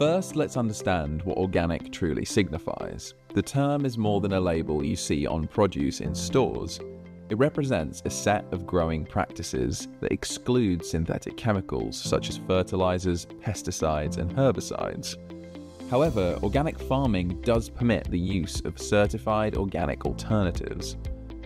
First, let's understand what organic truly signifies. The term is more than a label you see on produce in stores. It represents a set of growing practices that exclude synthetic chemicals such as fertilizers, pesticides, and herbicides. However, organic farming does permit the use of certified organic alternatives.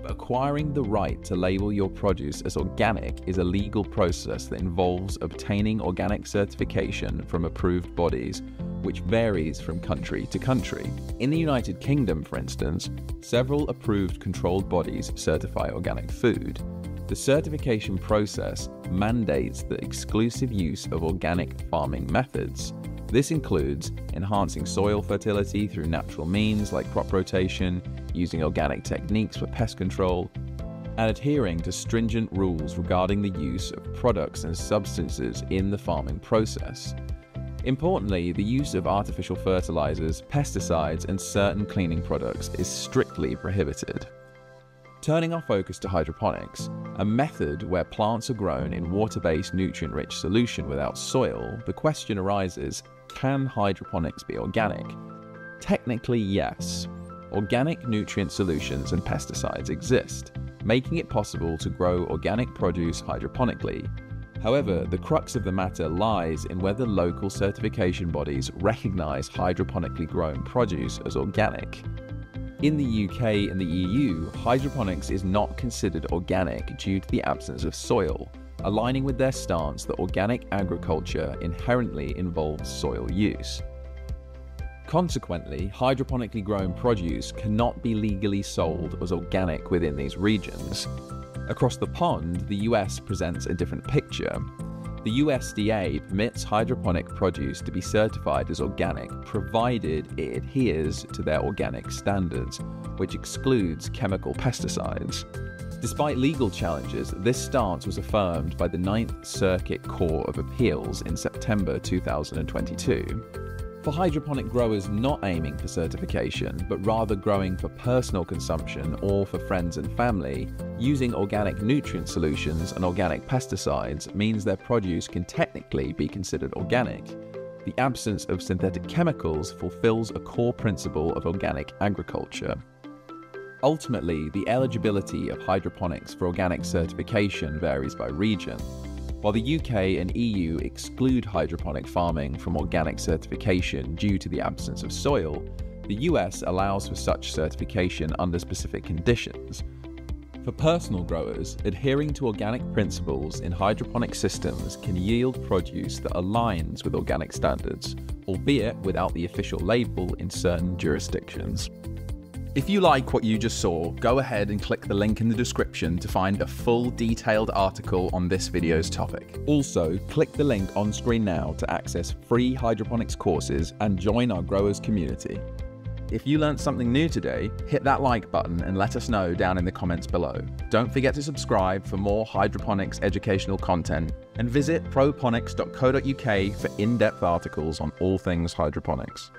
Acquiring the right to label your produce as organic is a legal process that involves obtaining organic certification from approved bodies, which varies from country to country. In the United Kingdom, for instance, several approved controlled bodies certify organic food. The certification process mandates the exclusive use of organic farming methods. This includes enhancing soil fertility through natural means like crop rotation, using organic techniques for pest control, and adhering to stringent rules regarding the use of products and substances in the farming process. Importantly, the use of artificial fertilizers, pesticides, and certain cleaning products is strictly prohibited. Turning our focus to hydroponics, a method where plants are grown in water based nutrient rich solution without soil, the question arises can hydroponics be organic? Technically, yes. Organic nutrient solutions and pesticides exist, making it possible to grow organic produce hydroponically. However, the crux of the matter lies in whether local certification bodies recognise hydroponically grown produce as organic. In the UK and the EU, hydroponics is not considered organic due to the absence of soil, aligning with their stance that organic agriculture inherently involves soil use. Consequently, hydroponically grown produce cannot be legally sold as organic within these regions. Across the pond, the US presents a different picture. The USDA permits hydroponic produce to be certified as organic provided it adheres to their organic standards, which excludes chemical pesticides. Despite legal challenges, this stance was affirmed by the Ninth Circuit Court of Appeals in September 2022. For hydroponic growers not aiming for certification, but rather growing for personal consumption or for friends and family, using organic nutrient solutions and organic pesticides means their produce can technically be considered organic. The absence of synthetic chemicals fulfills a core principle of organic agriculture. Ultimately, the eligibility of hydroponics for organic certification varies by region. While the UK and EU exclude hydroponic farming from organic certification due to the absence of soil, the US allows for such certification under specific conditions. For personal growers, adhering to organic principles in hydroponic systems can yield produce that aligns with organic standards, albeit without the official label in certain jurisdictions. If you like what you just saw, go ahead and click the link in the description to find a full detailed article on this video's topic. Also, click the link on screen now to access free hydroponics courses and join our growers community. If you learned something new today, hit that like button and let us know down in the comments below. Don't forget to subscribe for more hydroponics educational content and visit proponics.co.uk for in-depth articles on all things hydroponics.